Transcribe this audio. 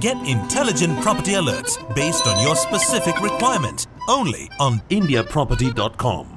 Get intelligent property alerts based on your specific requirement only on indiaproperty.com.